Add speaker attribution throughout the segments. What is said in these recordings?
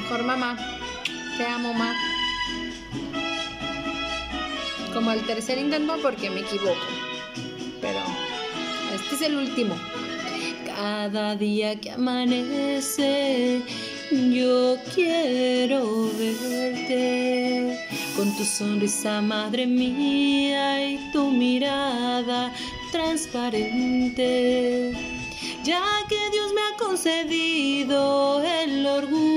Speaker 1: mejor mamá. Te amo, ma. Como el tercer intento porque me equivoco. Pero este es el último. Cada día que amanece, yo quiero verte con tu sonrisa, madre mía, y tu mirada transparente. Ya que Dios me ha concedido el orgullo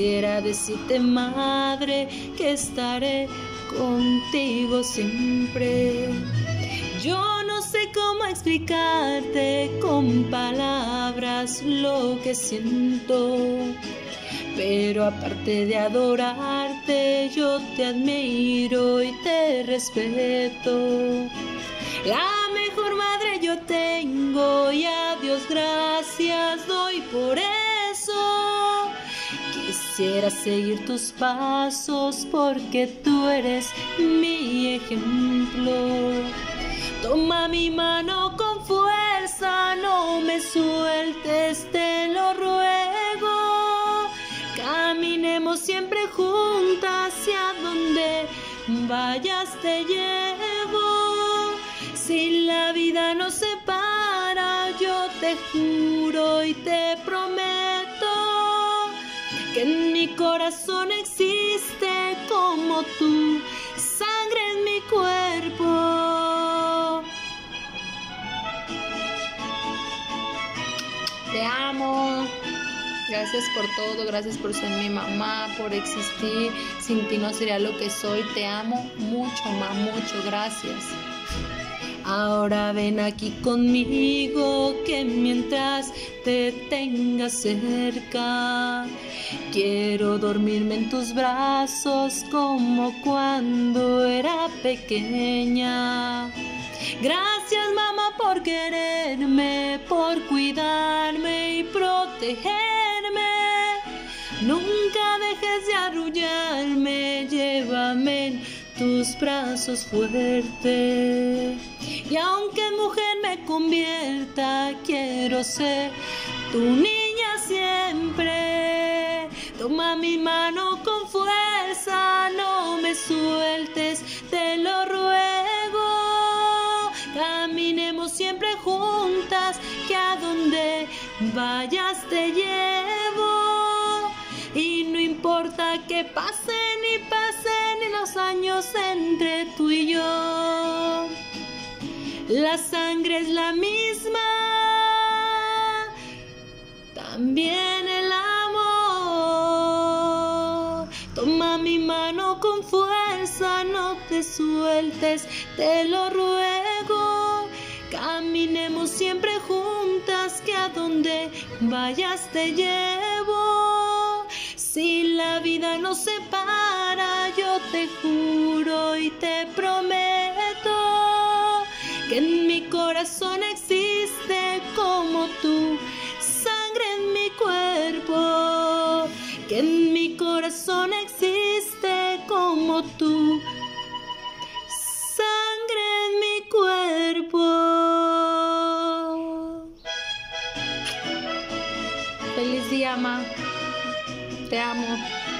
Speaker 1: quisiera decirte, madre, que estaré contigo siempre. Yo no sé cómo explicarte con palabras lo que siento, pero aparte de adorarte, yo te admiro y te respeto. La mejor madre yo tengo y a Gracias doy por eso. Quisiera seguir tus pasos porque tú eres mi ejemplo. Toma mi mano con fuerza, no me sueltes, te lo ruego. Caminemos siempre juntas y a donde vayas te llevo. Si la vida separa, yo te juro y te prometo que en mi corazón existe como tú, sangre en mi cuerpo. Te amo. Gracias por todo, gracias por ser mi mamá, por existir. Sin ti no sería lo que soy. Te amo mucho, mamá, mucho. Gracias. Ahora ven aquí conmigo que mientras te tenga cerca, quiero dormirme en tus brazos como cuando era pequeña. Gracias mamá por quererme, por cuidarme y protegerme. Nunca tus brazos fuerte. Y aunque mujer me convierta, quiero ser tu niña siempre. Toma mi mano con fuerza, no me sueltes, te lo ruego. Caminemos siempre juntas, que a donde vayas te llevo. Y no importa que pasen y pasen los años entre tú y yo. La sangre es la misma, también el amor. Toma mi mano con fuerza, no te sueltes, te lo ruego. Caminemos siempre juntas, que a donde vayas te llevo. Si la vida nos separa, yo te juro y te prometo que en mi corazón existe como tú, sangre en mi cuerpo, que en mi corazón existe como tú, sangre en mi cuerpo. Feliz día, ma. Te amo.